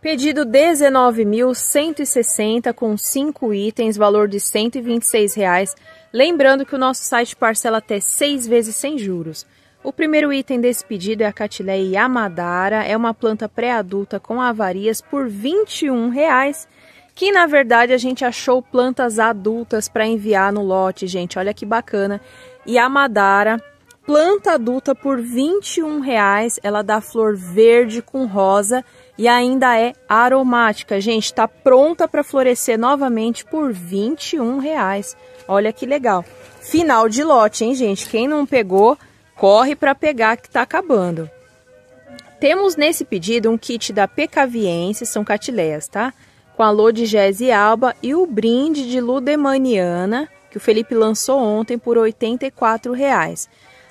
Pedido 19.160 com 5 itens, valor de 126 reais. Lembrando que o nosso site parcela até 6 vezes sem juros. O primeiro item desse pedido é a Catileia Yamadara, é uma planta pré-adulta com avarias por 21 reais, que na verdade a gente achou plantas adultas para enviar no lote, gente. Olha que bacana. Yamadara, planta adulta por 21 reais, ela dá flor verde com rosa e ainda é aromática. Gente, está pronta para florescer novamente por 21 reais. Olha que legal. Final de lote, hein, gente? Quem não pegou, corre para pegar que está acabando. Temos nesse pedido um kit da Pecaviense, são catileias, tá? Com a Lô de Gese Alba e o brinde de Ludemaniana, que o Felipe lançou ontem por 84 reais.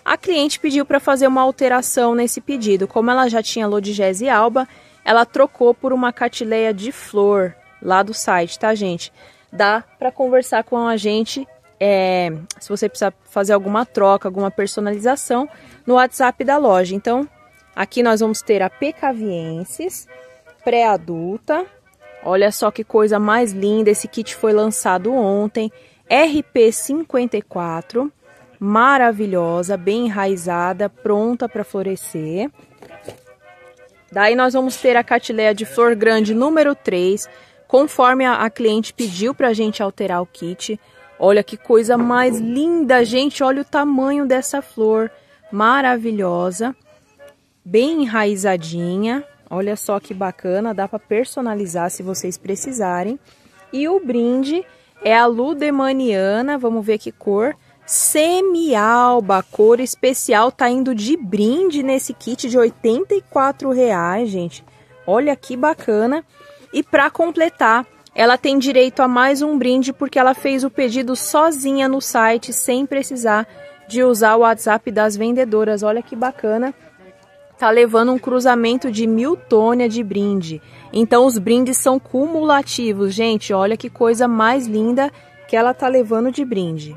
A cliente pediu para fazer uma alteração nesse pedido. Como ela já tinha Lô de Gese Alba, ela trocou por uma catileia de flor lá do site, tá, gente? Dá para conversar com a gente é, se você precisar fazer alguma troca, alguma personalização no WhatsApp da loja. Então, aqui nós vamos ter a Pecavienses pré-adulta. Olha só que coisa mais linda, esse kit foi lançado ontem. RP54, maravilhosa, bem enraizada, pronta para florescer. Daí nós vamos ter a catileia de flor grande número 3, conforme a, a cliente pediu para a gente alterar o kit. Olha que coisa mais linda, gente. Olha o tamanho dessa flor. Maravilhosa. Bem enraizadinha. Olha só que bacana. Dá para personalizar se vocês precisarem. E o brinde é a Ludemaniana. Vamos ver que cor semi-alba, cor especial, tá indo de brinde nesse kit de R$ reais, gente. Olha que bacana. E para completar, ela tem direito a mais um brinde porque ela fez o pedido sozinha no site, sem precisar de usar o WhatsApp das vendedoras. Olha que bacana. Tá levando um cruzamento de mil tônia de brinde. Então os brindes são cumulativos, gente. Olha que coisa mais linda que ela tá levando de brinde.